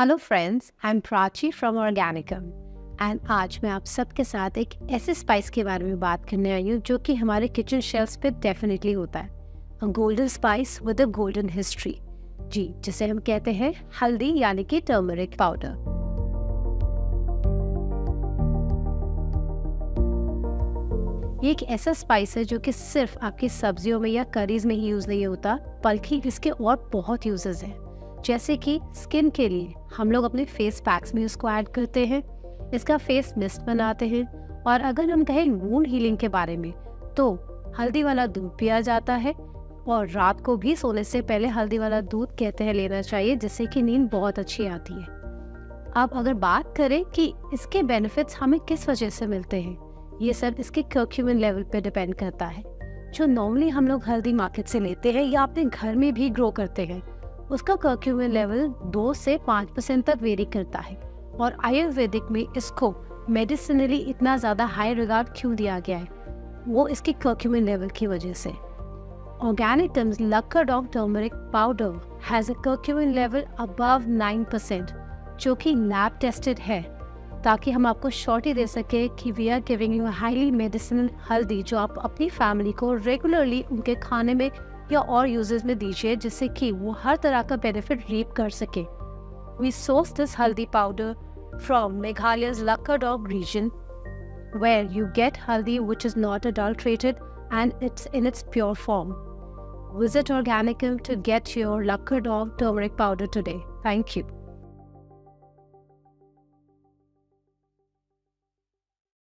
Hello friends I am Prachi from Organicum and आज मैं आप सबके साथ एक ऐसे स्पाइस के बारे में बात करने आई हूँ, जो कि हमारे किचन शेल्फ पे डेफिनेटली होता है। Golden spice with a golden history जी, जिसे हम कहते हैं हल्दी, यानी कि टर्मरिक पाउडर ये एक ऐसा स्पाइस है, जो कि सिर्फ़ आपकी सब्जियों में या करीज में ही यूज़ नहीं होता, बल्कि इसके और बहुत यूजेस हैं। जैसे कि स्किन के लिए, हम लोग अपने फेस पैक्स में इसको ऐड करते हैं, इसका फेस मिस्ट बनाते हैं और अगर हम कहें वूंड हीलिंग के बारे में तो हल्दी वाला दूध पिया जाता है और रात को भी सोने से पहले हल्दी वाला दूध कहते हैं लेना चाहिए, जिससे कि नींद बहुत अच्छी आती है। अब अगर बात करें कि इसके बेनिफिट्स हमें किस वजह से मिलते हैं, ये सब इसके कर्क्यूमिन लेवल पे डिपेंड करता है। जो नॉर्मली हम लोग हल्दी मार्केट से लेते हैं या अपने घर में भी ग्रो करते हैं उसका कर्क्यूमिन लेवल दो से पाँच परसेंट तक वेरी करता है। और आयुर्वेदिक में इसको मेडिसिनली इतना ज़्यादा हाई रिगार्ड क्यों दिया गया है? वो इसके कर्क्यूमिन लेवल की वजह से। Organic Tim's Luckerdog turmeric powder has a curcumin level above 9% जो कि लैब टेस्टेड है, ताकि हम आपको शॉर्ट ही दे सके कि we are giving you highly medicinal haldi जो आप अपनी फैमिली को रेगुलरली उनके खाने में या और यूजेस में दीजिए जिससे कि वो हर तरह का बेनिफिट रीप कर सके we source this haldi powder from Meghalaya's Lakadog region where you get haldi which is not adulterated and it's in its pure form. Visit Organicum to get your Lakadog turmeric powder today. Thank you.